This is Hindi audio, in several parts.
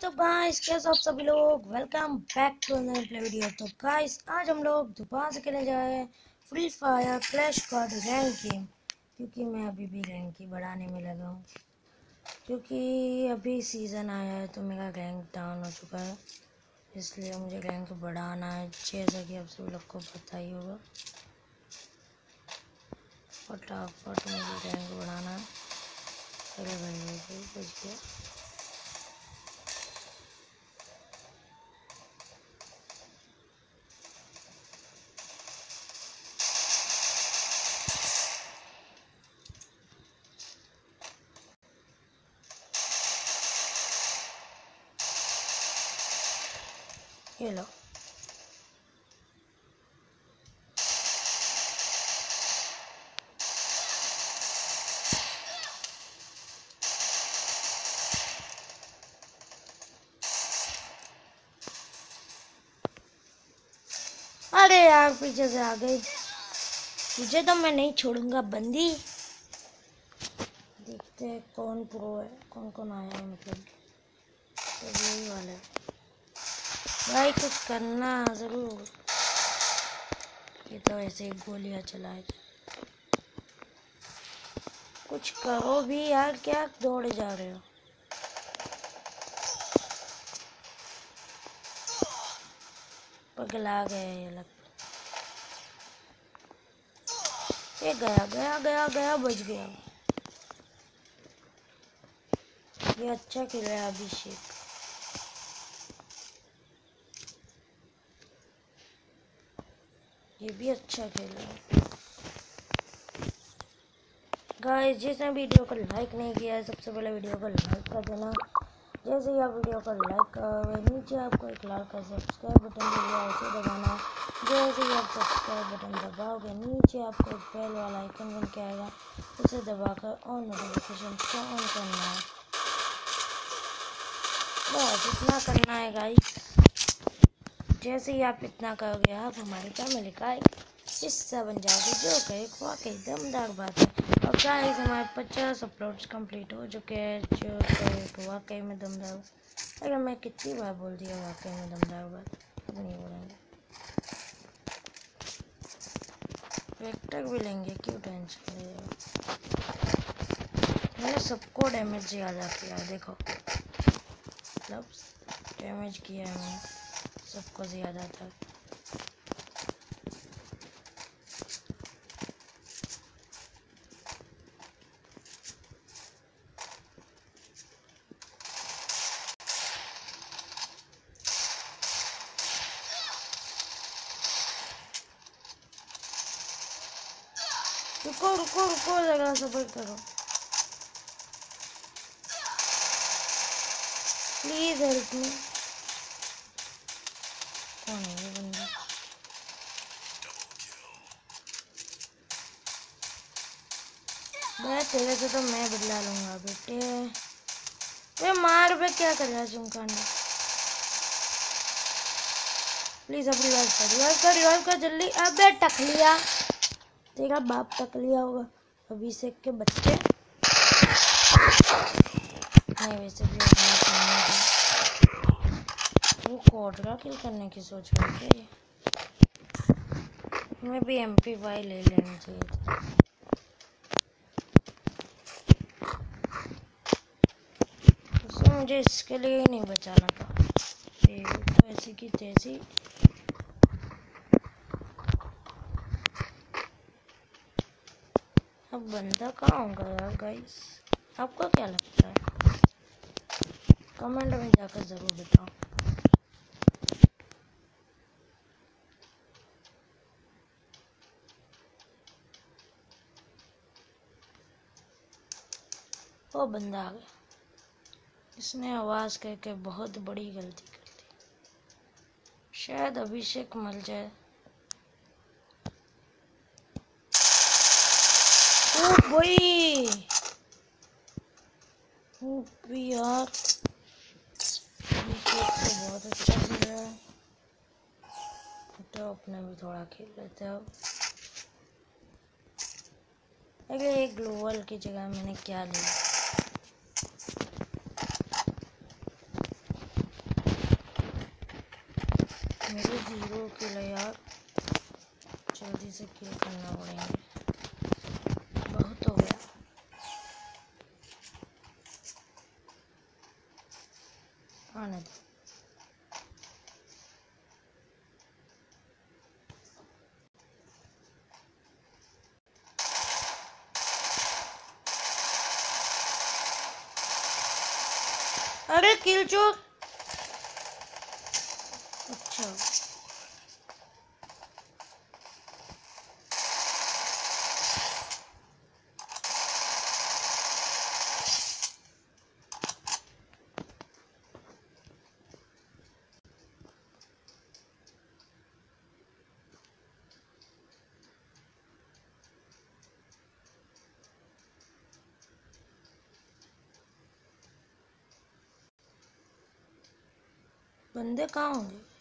तो गाइस कैसे आप सभी लोग? Welcome back to another video तो गाइस आज हम लोग दोबारा से खेलने जा रहे हैं free fire clash card rank game क्योंकि मैं अभी भी रैंक की बढ़ाने में लगा हूँ। क्योंकि अभी सीज़न आया है तो मेरा रैंक डाउन हो चुका है। इसलिए मुझे रैंक बढ़ाना है, जैसा कि आप सभी लोग को पता ही होगा। फटाफट मुझे रैंक बढ़ाना है। ये लो अरे यार, पीछे से आ गई। तुझे तो मैं नहीं छोड़ूँगा, बंदी। देखते हैं कौन प्रो है कौन कौन आया है मतलब। तो यही वाला है। कुछ करना ज़रूर। ये तो ऐसे ही गोलियाँ चलाए कुछ करो भी यार, क्या दौड़े जा रहे हो? पगला गए ये लग। ये गया गया गया गया बच गया। ये अच्छा खेल अभिषेक। ये भी अच्छा खेल रहा है। गाइस जिसने वीडियो को लाइक नहीं किया है, सबसे पहले वीडियो को लाइक कर देना। जैसे ही आप वीडियो को लाइक करोगे, नीचे आपको एक लाल का सब्सक्राइब बटन दिया उसे दबाना। जैसे ही आप सब्सक्राइब बटन दबाओगे, नीचे आपको एक बेल वाला आइकन बन के आएगा, उसे दबाकर ऑन नोटिफिकेशन को ऑन करना है। बस, इतना करना है गाइस जैसे ही आप इतना करोगे आप हमारी फैमिली का हिस्सा बन जाओगे जो कि एक वाकई दमदार बात है। और गाइस हमारे पचास अपलोड्स कंप्लीट हो चुके हैं, जो कि वाकई में दमदार अगर मैं कितनी बार बोल दिया वाकई में दमदार बात नहीं बोलेंगे वेक्टर भी लेंगे, क्यों टेंशन ले मैंने सबको डैमेज ज़्यादा किया देखो। डैमेज किया है मैंने। सबको ज़्यादा था। रुको रुको रुको जगह सबर करो। Please help me. कौन है ये बंदा मैं तेरे से तो मैं बदला लूँगा बेटे। वे मार पे क्या कर रहा है चुमकांडा प्लीज़ अब रिवाइव कर रिवाइव कर रिवाइव कर जल्दी। अबे टक लिया। तेरा बाप टक लिया होगा। अभिषेक के बच्चे। नहीं, वैसे भी वो कोडरा किल करने की सोच रही है मैं भी एम पी वाई ले लेनी चाहिए उसने मुझे इसके लिए ही नहीं बचाना था। तो ऐसी की तैसी अब बंदा कहाँ होगा यार गाइस आपको क्या लगता है? कमेंट में जाकर ज़रूर बताओ। वो बंदा आ गया। इसने आवाज़ करके बहुत बड़ी गलती कर दी। शायद अभिषेक मर जाए। ओ भाई! यार। तो बहुत अच्छा खेल रहा है। तो अपने भी थोड़ा खेल लेते हैं अगर एक ग्लोबल की जगह मैंने क्या लिया? ज़ीरो किल है यार जल्दी से किल करना पड़ेंगे। बहुत हो गया। आने दो। अरे किल चोर अच्छा बंदे कहाँ होंगे?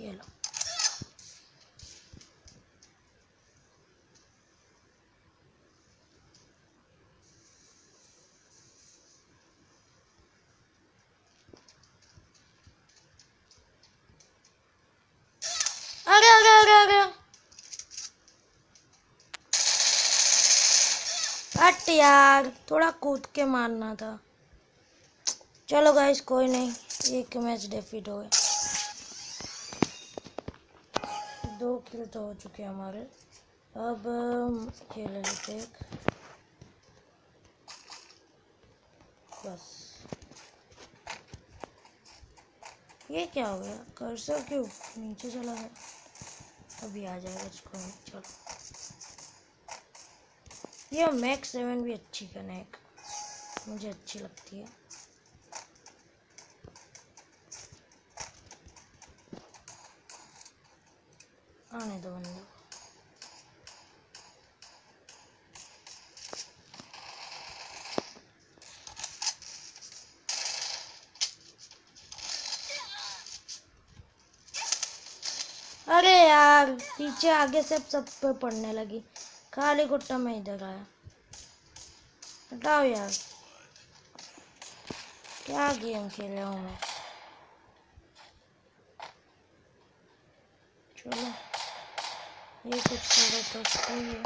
ये लो यार, थोड़ा कूद के मारना था। चलो गाइस कोई नहीं एक मैच डेफिट हो गया। दो किल तो हो चुके हमारे। अब ये ले लेते एक बस। ये क्या हो गया? कर्सर क्यों नीचे चला है? अभी आ जाएगा इसको चलो। ये मैक्स सेवन भी अच्छी है मुझे अच्छी लगती है। आने दो बंदे। अरे यार, पीछे आगे से सब पे पड़ने लगी। खाली गुट्टा में इधर आया। हटाओ यार। क्या गेम खेले हूँ मैं? चलो। ये कुछ करो तो सही है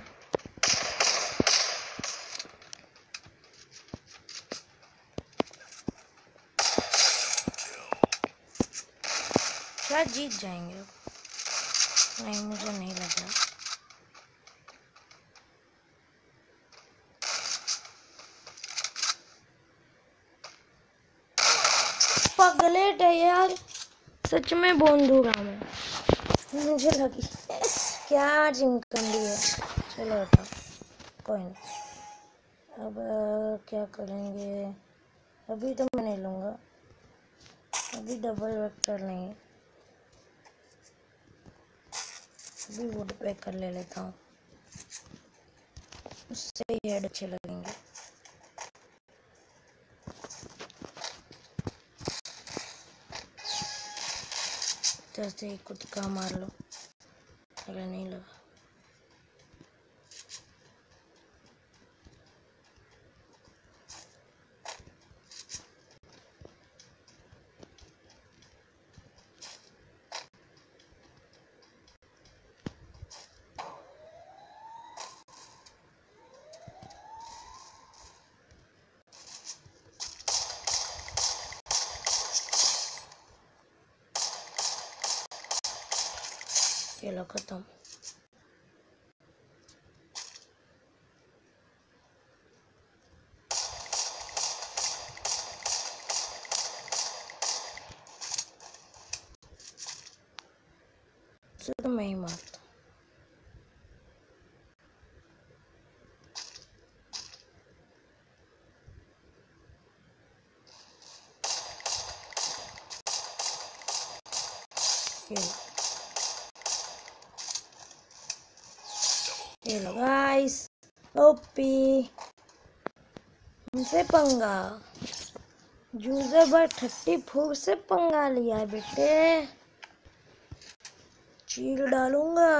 शायद जीत जाएँगे? नहीं, मुझे नहीं लग। रहा पगलेट है यार, सच में बंदूक मैं मुझे लगी। क्या चिमकंडी है? चलो हटा कोई नहीं अब क्या करेंगे? अभी तो मैं नहीं लूँगा। अभी डबल वर्क कर लेंगे अभी वुड पैक कर ले लेता हूँ। उससे ही हेड अच्छे लगेंगे। जैसे ही खुद का मार लो अगर नहीं लगा चलो खत्म सिर्फ़ मैं ही मारता ये लो। ये लो गाइस ओपी हमसे पंगा। यूज़र बाय थर्टी फोर से पंगा लिया है बेटे। चील डालूँगा।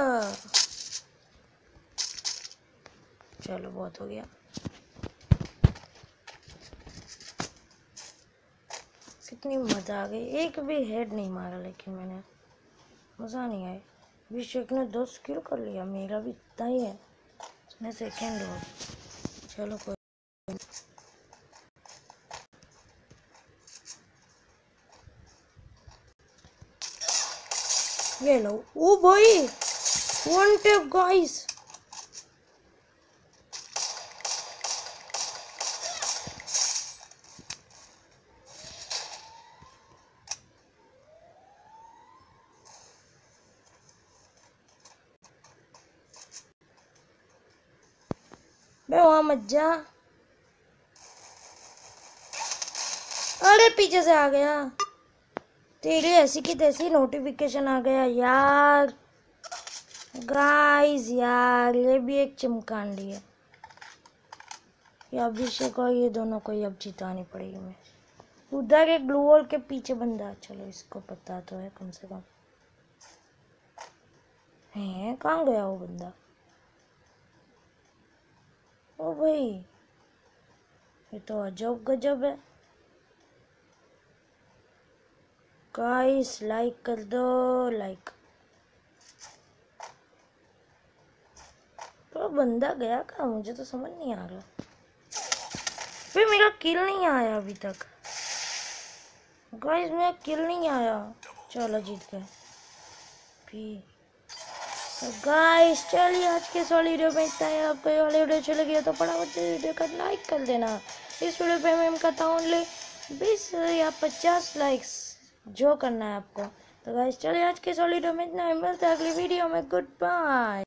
चलो, बहुत हो गया। कितनी मज़ा आ गई। एक भी हेड नहीं मारा, लेकिन मैंने। मज़ा नहीं आया। अभिषेक ने दस किल कर लिया, मेरा भी इतना ही है। मैं सेकेंड हूँ। चलो कोई ये लो। ओ भाई वन टैप गाइस मैं वहाँ मत जा। अरे, पीछे से आ गया। तेरी ऐसी की तैसी नोटिफिकेशन आ गया यार। गाइस यार, ये भी एक चिमकांडी है। ये अभिषेक और ये दोनों को अब जितानी पड़ेगी मैं उधर एक ब्लू वॉल के पीछे बंदा चलो, इसको पता तो है कम से कम। है, कहाँ गया वो बंदा? ओ भाई, ये तो अजब गजब है। गाइस लाइक कर दो लाइक तो बंदा गया कहा मुझे तो समझ नहीं आ रहा। फिर मेरा किल नहीं आया अभी तक। गाइस मेरा किल नहीं आया। चलो जीत गए। फिर तो गाइस चलिए आज के इस वाली वीडियो में इतना ही। आपको ये वाली वीडियो अच्छी लगी तो फटाफट से वीडियो का लाइक कर देना। इस वीडियो पे मैं करता हूँ ओनली बीस या पचास लाइक्स जो करना है आपको। तो गाइस चलिए आज के इस वाली वीडियो में इतना ही। मिलते हैं अगली वीडियो में। Good bye